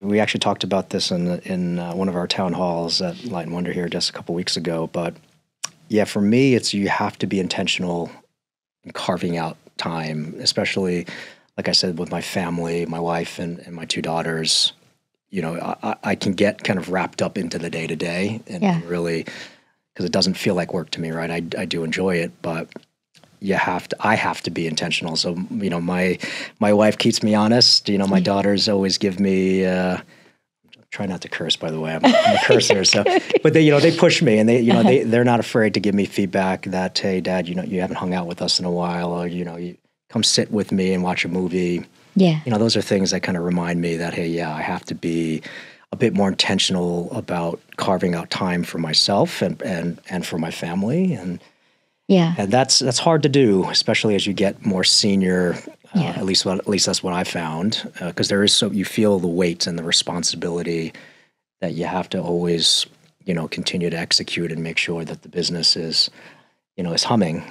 We actually talked about this in in uh, one of our town halls at Light and Wonder here just a couple weeks ago. But yeah, for me, it's you have to be intentional in carving out time, especially like I said with my family, my wife and, and my two daughters. You know, I, I can get kind of wrapped up into the day to day and Yeah. really because it doesn't feel like work to me, right? I I do enjoy it, but you have to i have to be intentional. So you know my my wife keeps me honest. You know my daughters always give me uh try not to curse by the way. I'm, I'm a cursor so but they you know they push me and they you know they they're not afraid to give me feedback that hey dad you know you haven't hung out with us in a while or you know you come sit with me and watch a movie. Yeah. you know those are things that kind of remind me that hey yeah i have to be a bit more intentional about carving out time for myself and and and for my family. And Yeah. and that's that's hard to do, especially as you get more senior. Uh, Yeah. At least, what, at least that's what I found, because there is so you feel the weight and the responsibility that you have to always, you know, continue to execute and make sure that the business is, you know, is humming.